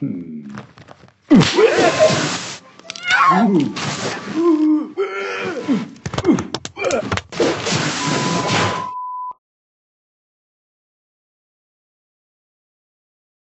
Hmm. Ooh.